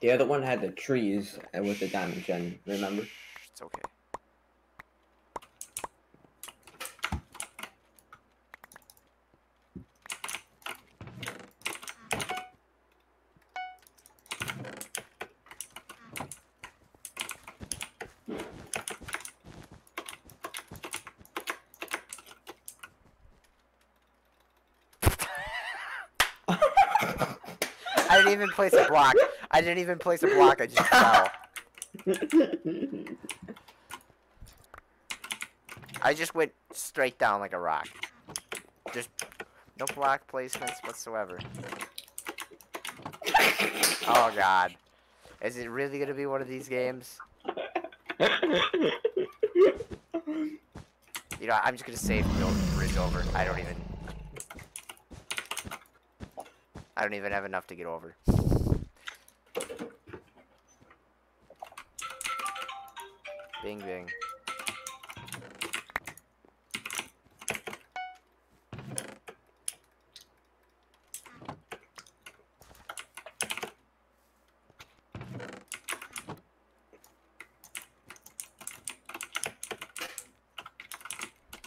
The other one had the trees and with the diamond gen. Remember? It's okay. I didn't even place a block. I didn't even place a block. I just fell. I just went straight down like a rock. Just no block placements whatsoever. Oh god. Is it really gonna be one of these games? You know, I'm just gonna save the build bridge over. I don't even. I don't even have enough to get over. Bing bing.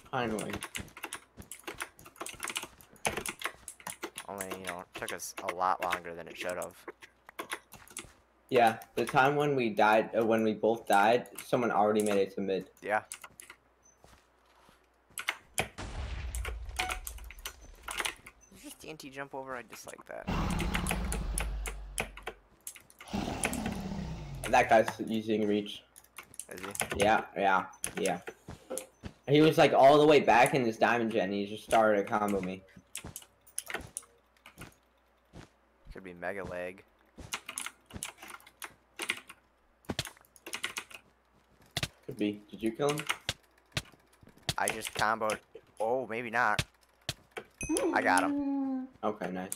Finally. Only, you know, it took us a lot longer than it should have. Yeah, the time when we died, uh, when we both died, someone already made it to mid. Yeah. Did you just TNT jump over? I dislike that. That guy's using reach. Is he? Yeah, yeah, yeah. He was like all the way back in his diamond gen. He just started to combo me. Could be mega lag. Could be. Did you kill him? I just comboed. Oh, maybe not. I got him. Okay, nice.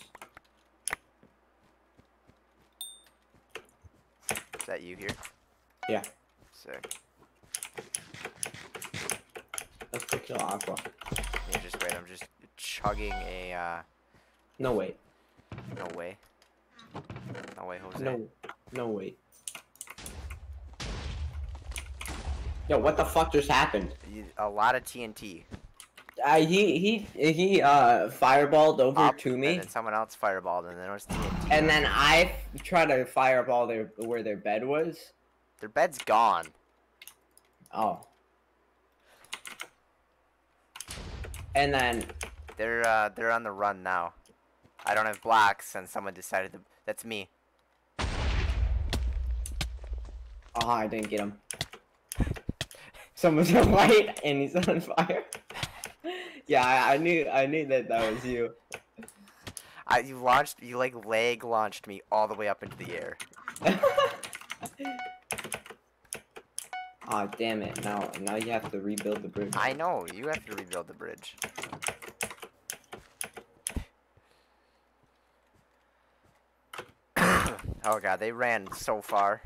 Is that you here? Yeah. Sick. Let's go kill Aqua. You just wait. I'm just chugging a. Uh, No wait. no way. No way, Jose. No. No wait. Yo, what the fuck just happened? A lot of TNT. Uh, he he he uh fireballed over Up, to And me, then someone else fireballed, and then there was TNT. and then I tried to fireball their where their bed was. Their bed's gone. Oh. And then They're uh, they're on the run now. I don't have blocks, and someone decided to. That's me. oh, I didn't get him. Someone's on white and he's on fire. yeah, I, I knew I knew that that was you. I you launched you like leg launched me all the way up into the air. oh damn it! Now now you have to rebuild the bridge. I know you have to rebuild the bridge. oh god, they ran so far.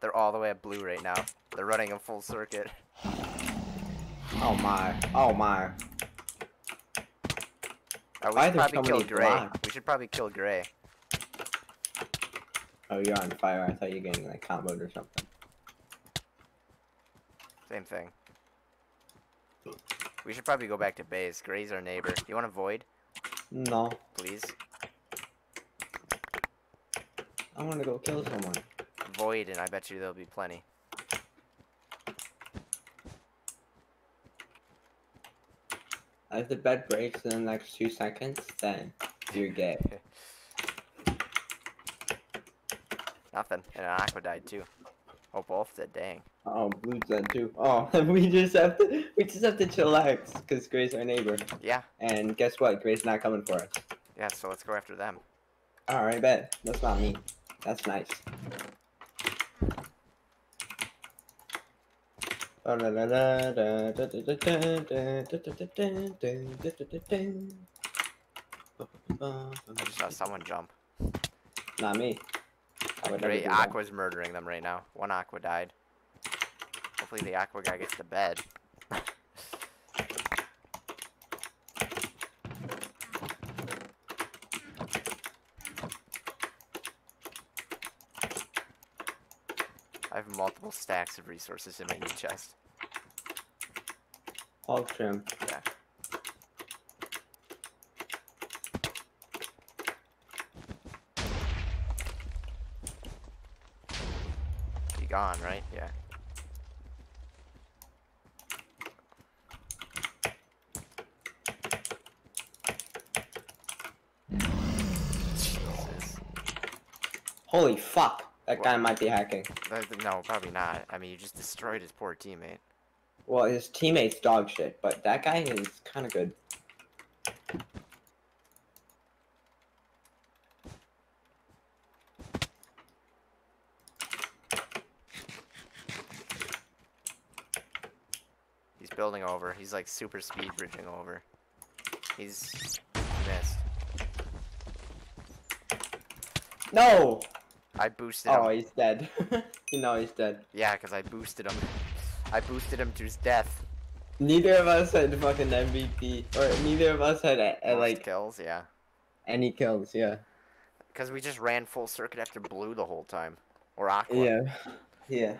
They're all the way at blue right now. They're running a full circuit. Oh my! Oh my! Oh, we Why should probably so kill Gray. blocks? We should probably kill Gray. Oh, you're on fire. I thought you were getting like comboed or something. Same thing. We should probably go back to base. Gray's our neighbor. Do you want to void, No, please? I want to go kill someone. Void, and I bet you there'll be plenty. If the bed breaks in the next two seconds, then you're gay. Nothing. And an aqua died too. Oh, both did. Dang. Oh, blue's dead too. Oh, we just have to we just have to chillax because Gray's our neighbor. Yeah. And guess what? Gray's not coming for us. Yeah. So let's go after them. Alright, bet. That's not me. That's nice. I just saw someone jump. Not me. I would never Great. Aqua's murdering them right now. One aqua died. Hopefully the aqua guy gets to bed. I have multiple stacks of resources in my new chest. All trim. Yeah. Be gone, right? Yeah. Holy fuck. That What? guy might be hacking. No, probably not. I mean, you just destroyed his poor teammate. Well, his teammates dog shit, but that guy is kind of good. He's building over. He's like super speed bridging over. He's missed. No! I boosted Oh, him. he's dead. you know he's dead. Yeah, because I boosted him. I boosted him to his death. Neither of us had fucking MVP, or neither of us had uh, Most like kills, yeah. any kills. Yeah. Because we just ran full circuit after blue the whole time. Or aqua. Yeah. Yeah.